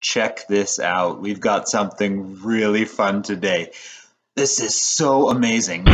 Check this out. We've got something really fun today. This is so amazing.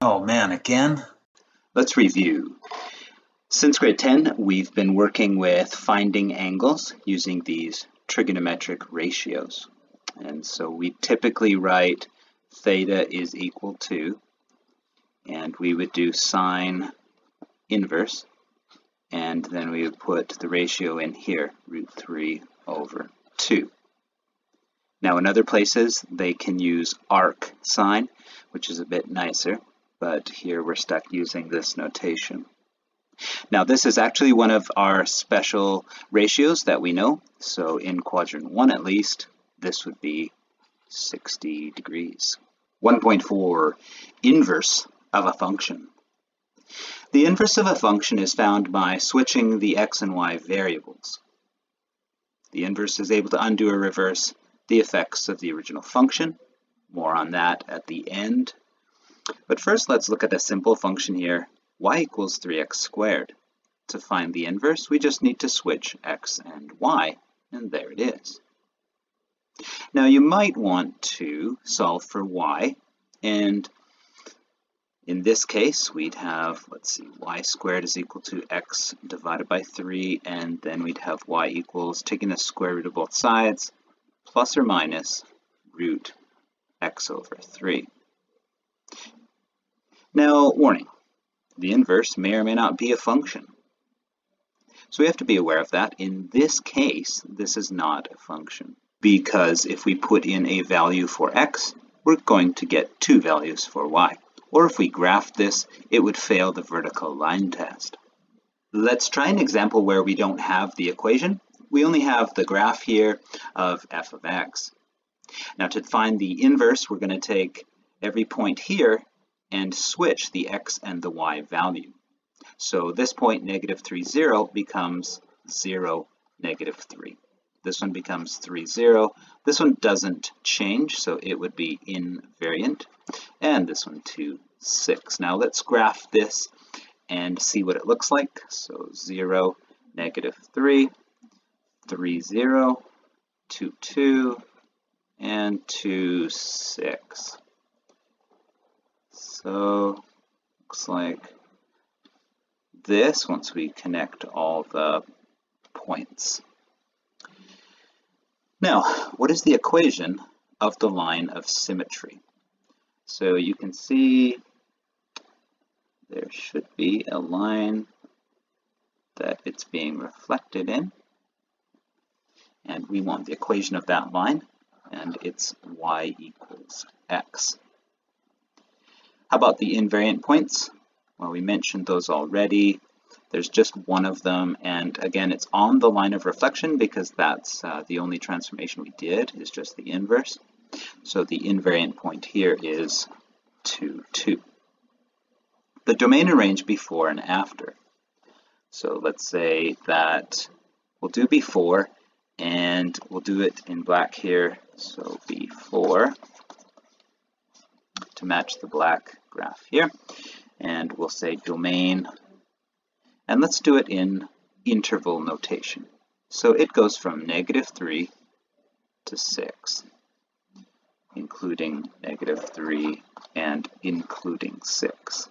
Oh man, again? Let's review. Since grade 10, we've been working with finding angles using these trigonometric ratios. And so we typically write theta is equal to, and we would do sine inverse and then we would put the ratio in here, root 3 over 2. Now in other places they can use arc sine, which is a bit nicer, but here we're stuck using this notation. Now this is actually one of our special ratios that we know, so in quadrant 1 at least, this would be 60 degrees. 1.4, inverse of a function. The inverse of a function is found by switching the x and y variables. The inverse is able to undo or reverse the effects of the original function. More on that at the end. But first let's look at a simple function here, y equals 3x squared. To find the inverse, we just need to switch x and y, and there it is. Now you might want to solve for y, and in this case, we'd have, let's see, y squared is equal to x divided by 3, and then we'd have y equals, taking the square root of both sides, plus or minus root x over 3. Now, warning, the inverse may or may not be a function. So we have to be aware of that. In this case, this is not a function, because if we put in a value for x, we're going to get two values for y or if we graphed this, it would fail the vertical line test. Let's try an example where we don't have the equation. We only have the graph here of f of x. Now to find the inverse, we're going to take every point here and switch the x and the y value. So this point, negative 3, 0, becomes 0, negative 3. This one becomes 3, 0. This one doesn't change, so it would be invariant. And this one, 2, 6. Now let's graph this and see what it looks like. So 0, negative 3, 3, 0, 2, 2, and 2, 6. So looks like this once we connect all the points. Now, what is the equation of the line of symmetry? So you can see there should be a line that it's being reflected in. And we want the equation of that line, and it's y equals x. How about the invariant points? Well, we mentioned those already. There's just one of them, and again, it's on the line of reflection because that's uh, the only transformation we did, is just the inverse. So the invariant point here is 2, 2. The domain and range before and after. So let's say that we'll do before, and we'll do it in black here, so before, to match the black graph here. And we'll say domain and let's do it in interval notation. So it goes from negative 3 to 6, including negative 3 and including 6.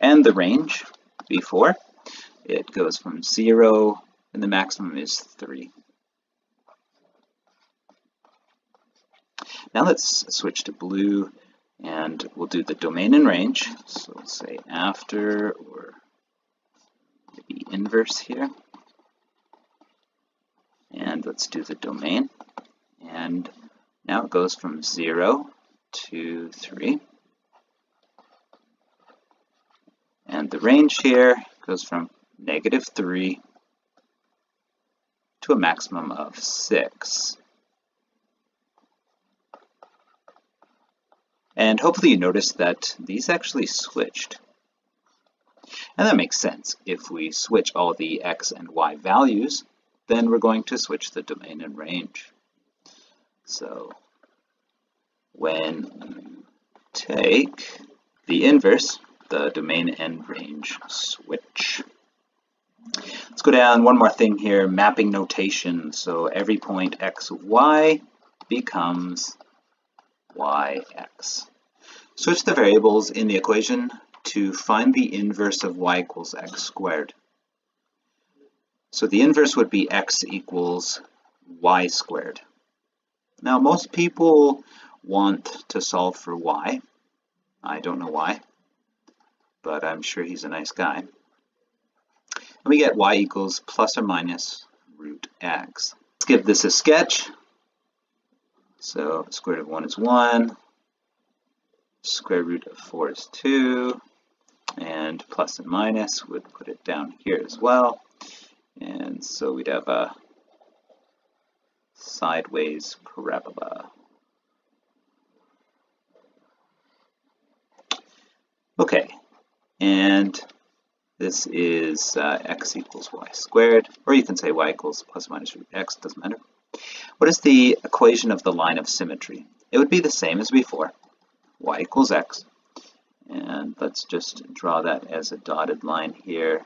And the range, before, it goes from 0 and the maximum is 3. Now let's switch to blue and we'll do the domain and range. So say after or inverse here. And let's do the domain. And now it goes from 0 to 3. And the range here goes from negative 3 to a maximum of 6. And hopefully you noticed that these actually switched. And that makes sense. If we switch all the x and y values, then we're going to switch the domain and range. So when take the inverse, the domain and range switch. Let's go down one more thing here, mapping notation. So every point x, y becomes yx. Switch the variables in the equation to find the inverse of y equals x squared. So the inverse would be x equals y squared. Now most people want to solve for y. I don't know why, but I'm sure he's a nice guy. And we get y equals plus or minus root x. Let's give this a sketch. So square root of 1 is 1, square root of 4 is 2, and plus and minus would put it down here as well. And so we'd have a sideways parabola. Okay, and this is uh, x equals y squared, or you can say y equals plus minus root x, doesn't matter. What is the equation of the line of symmetry? It would be the same as before, y equals x, and let's just draw that as a dotted line here.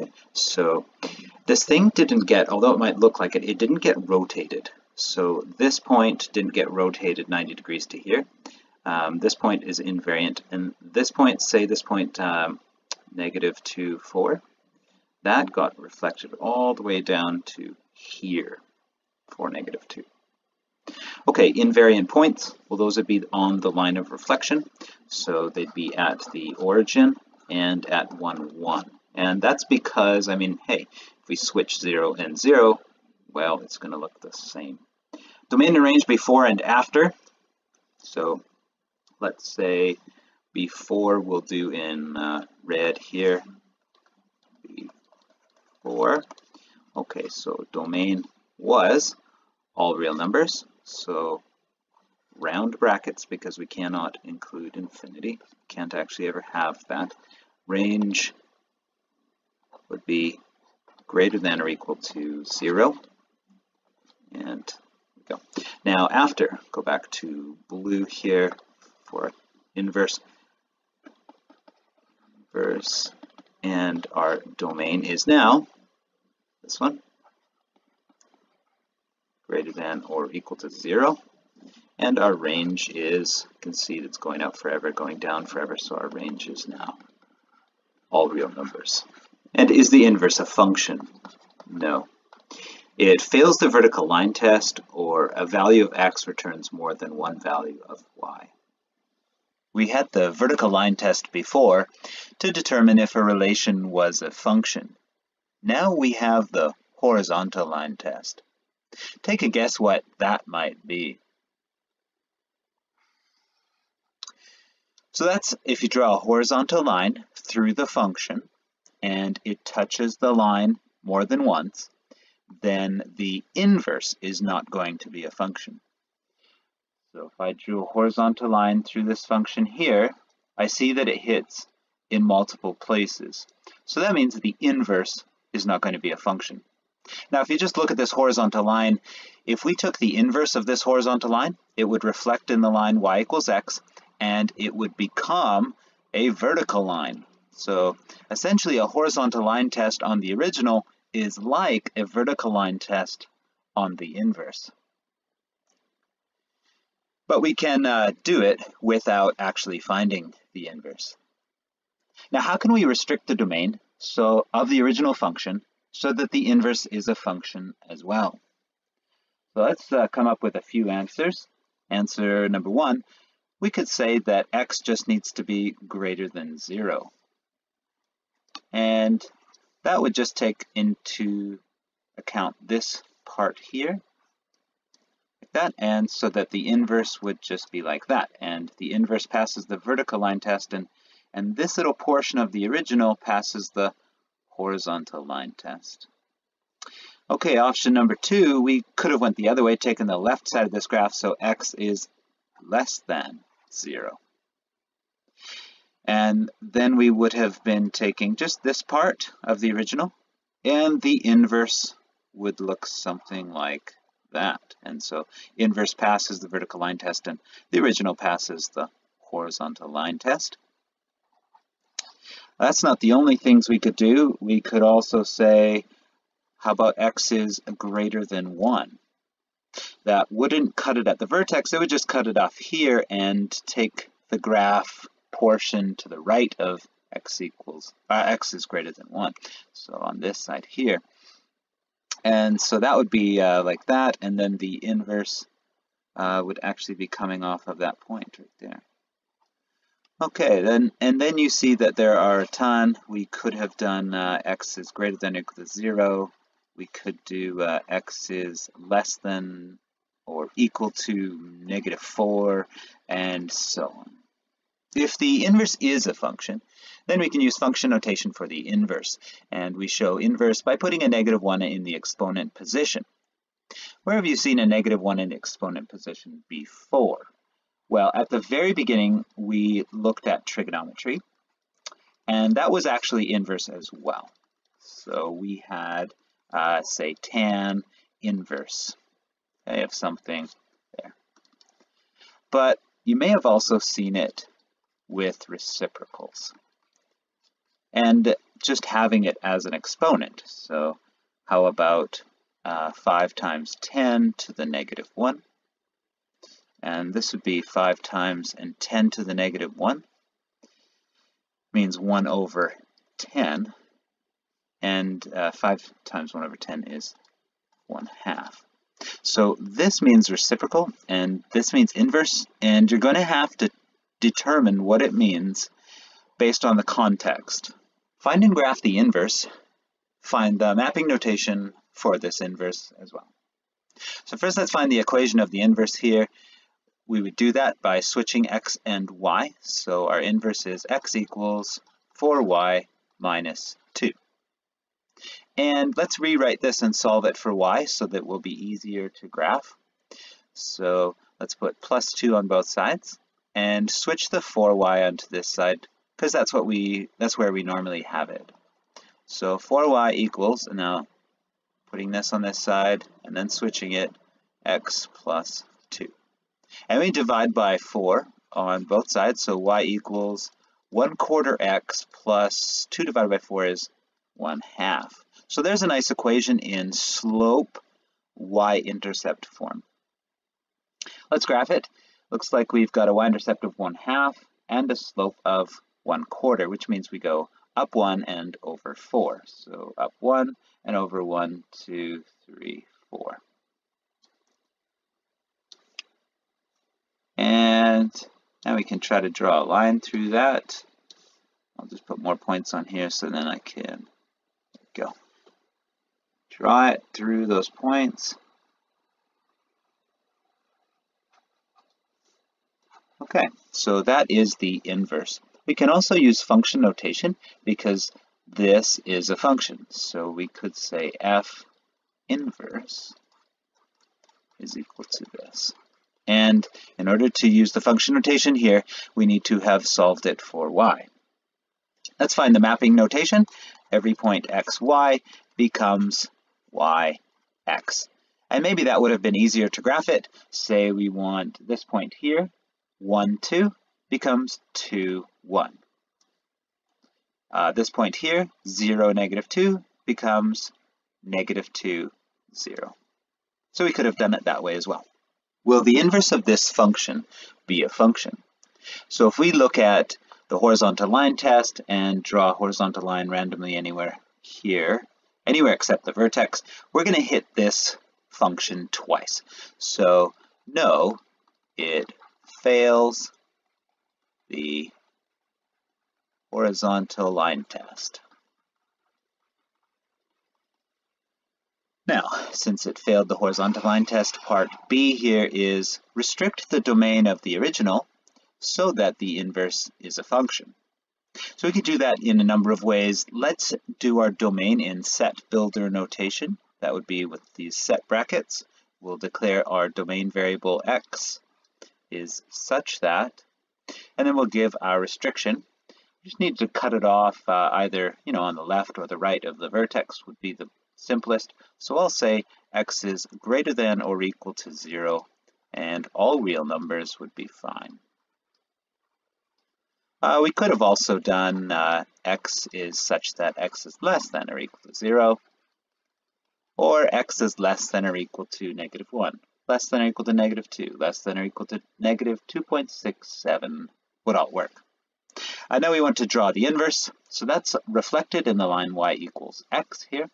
Okay. So this thing didn't get, although it might look like it, it didn't get rotated. So this point didn't get rotated 90 degrees to here. Um, this point is invariant, and this point, say this point um, negative 2, 4, that got reflected all the way down to here for negative 2. Okay, invariant points, well those would be on the line of reflection, so they'd be at the origin and at 1, 1. And that's because, I mean, hey, if we switch 0 and 0, well, it's going to look the same. Domain and range before and after, so let's say before we'll do in uh, red here. Before. Okay so domain was all real numbers so round brackets because we cannot include infinity. Can't actually ever have that. Range would be greater than or equal to zero. And go. Now after go back to blue here for inverse inverse and our domain is now this one greater than or equal to zero. And our range is you can see it's going up forever going down forever so our range is now all real numbers. And is the inverse a function? No. It fails the vertical line test or a value of x returns more than one value of y. We had the vertical line test before to determine if a relation was a function. Now we have the horizontal line test. Take a guess what that might be. So that's if you draw a horizontal line through the function and it touches the line more than once, then the inverse is not going to be a function. So if I drew a horizontal line through this function here, I see that it hits in multiple places. So that means the inverse is not going to be a function. Now, if you just look at this horizontal line, if we took the inverse of this horizontal line, it would reflect in the line y equals x, and it would become a vertical line. So essentially, a horizontal line test on the original is like a vertical line test on the inverse. But we can uh, do it without actually finding the inverse. Now, how can we restrict the domain so of the original function so that the inverse is a function as well? So let's uh, come up with a few answers. Answer number one, we could say that x just needs to be greater than zero. And that would just take into account this part here like that, and so that the inverse would just be like that. And the inverse passes the vertical line test, and, and this little portion of the original passes the horizontal line test. Okay, option number two, we could have went the other way, taken the left side of this graph, so x is less than zero. And then we would have been taking just this part of the original, and the inverse would look something like that. And so inverse passes the vertical line test and the original passes the horizontal line test. That's not the only things we could do. We could also say, how about x is greater than 1? That wouldn't cut it at the vertex, it would just cut it off here and take the graph portion to the right of x equals, uh, x is greater than 1. So on this side here. And so that would be uh, like that, and then the inverse uh, would actually be coming off of that point right there. Okay, then and then you see that there are a ton. We could have done uh, x is greater than or equal to 0. We could do uh, x is less than or equal to negative 4, and so on. If the inverse is a function, then we can use function notation for the inverse, and we show inverse by putting a negative 1 in the exponent position. Where have you seen a negative 1 in exponent position before? Well, at the very beginning, we looked at trigonometry, and that was actually inverse as well. So we had, uh, say, tan inverse okay, of something there. But you may have also seen it with reciprocals and just having it as an exponent. So how about uh, 5 times 10 to the negative 1? And this would be 5 times and 10 to the negative 1 means 1 over 10 and uh, 5 times 1 over 10 is 1 half. So this means reciprocal and this means inverse and you're going to have to determine what it means based on the context. Find and graph the inverse, find the mapping notation for this inverse as well. So first let's find the equation of the inverse here we would do that by switching x and y. So our inverse is x equals 4y minus 2. And let's rewrite this and solve it for y so that it will be easier to graph. So let's put plus 2 on both sides and switch the 4y onto this side because that's what we that's where we normally have it. So 4y equals, and now putting this on this side and then switching it, x plus 2. And we divide by 4 on both sides, so y equals 1 quarter x plus 2 divided by 4 is 1 half. So there's a nice equation in slope y-intercept form. Let's graph it. Looks like we've got a y-intercept of 1 half and a slope of 1 quarter, which means we go up 1 and over 4. So up 1 and over 1, 2, 3, 4. And now we can try to draw a line through that. I'll just put more points on here so then I can go. Draw it through those points. Okay, so that is the inverse. We can also use function notation because this is a function. So we could say f inverse is equal to this. And in order to use the function notation here, we need to have solved it for y. Let's find the mapping notation. Every point x, y becomes y, x. And maybe that would have been easier to graph it. Say we want this point here, 1, 2, becomes 2, 1. Uh, this point here, 0, negative 2, becomes negative 2, 0. So we could have done it that way as well. Will the inverse of this function be a function? So if we look at the horizontal line test and draw a horizontal line randomly anywhere here, anywhere except the vertex, we're going to hit this function twice. So no, it fails the horizontal line test. Now, since it failed the horizontal line test, part B here is restrict the domain of the original so that the inverse is a function. So we could do that in a number of ways. Let's do our domain in set builder notation. That would be with these set brackets. We'll declare our domain variable x is such that, and then we'll give our restriction. We just need to cut it off uh, either, you know, on the left or the right of the vertex would be the simplest. So I'll say x is greater than or equal to 0, and all real numbers would be fine. Uh, we could have also done uh, x is such that x is less than or equal to 0, or x is less than or equal to negative 1, less than or equal to negative 2, less than or equal to negative 2.67 would all work. I know we want to draw the inverse, so that's reflected in the line y equals x here.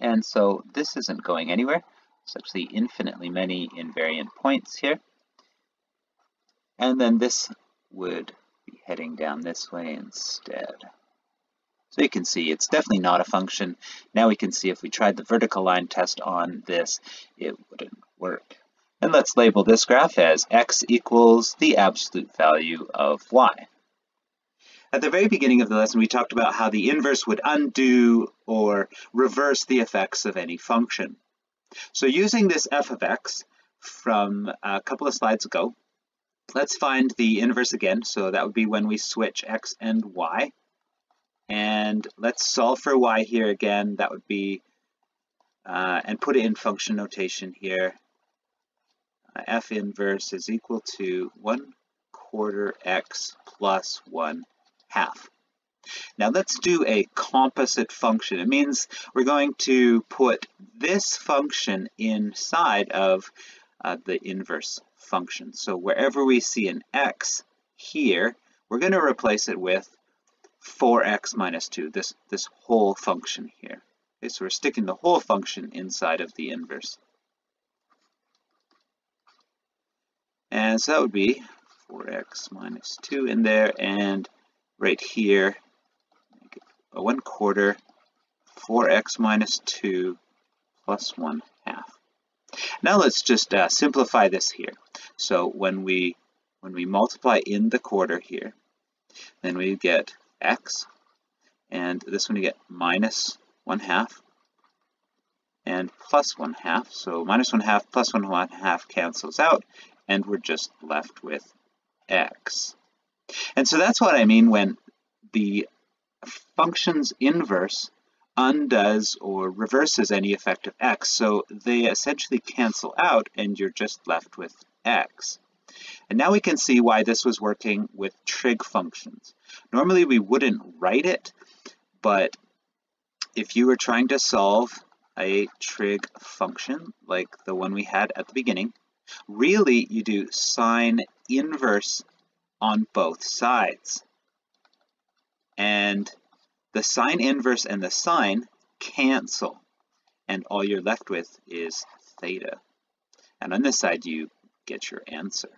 And so this isn't going anywhere. It's actually infinitely many invariant points here. And then this would be heading down this way instead. So you can see it's definitely not a function. Now we can see if we tried the vertical line test on this, it wouldn't work. And let's label this graph as x equals the absolute value of y. At the very beginning of the lesson, we talked about how the inverse would undo or reverse the effects of any function. So using this f of x from a couple of slides ago, let's find the inverse again. So that would be when we switch x and y. And let's solve for y here again. That would be, uh, and put it in function notation here. Uh, f inverse is equal to 1 quarter x plus 1 half. Now let's do a composite function. It means we're going to put this function inside of uh, the inverse function. So wherever we see an x here, we're going to replace it with 4x minus 2, this, this whole function here. Okay, so we're sticking the whole function inside of the inverse. And so that would be 4x minus 2 in there, and right here, a 1 quarter, 4x minus 2 plus 1 half. Now let's just uh, simplify this here. So when we when we multiply in the quarter here, then we get x, and this one you get minus 1 half, and plus 1 half. So minus 1 half plus 1 half cancels out, and we're just left with x. And so that's what I mean when the function's inverse undoes or reverses any effect of x. So they essentially cancel out and you're just left with x. And now we can see why this was working with trig functions. Normally we wouldn't write it, but if you were trying to solve a trig function like the one we had at the beginning, really you do sine inverse on both sides. And the sine inverse and the sine cancel. And all you're left with is theta. And on this side, you get your answer.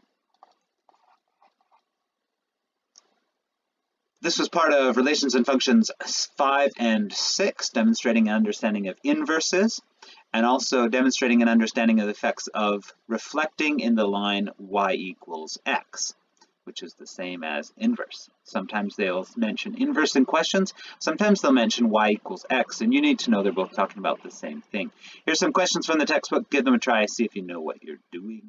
This was part of Relations and Functions 5 and 6, demonstrating an understanding of inverses, and also demonstrating an understanding of the effects of reflecting in the line y equals x which is the same as inverse. Sometimes they'll mention inverse in questions, sometimes they'll mention y equals x, and you need to know they're both talking about the same thing. Here's some questions from the textbook, give them a try, see if you know what you're doing.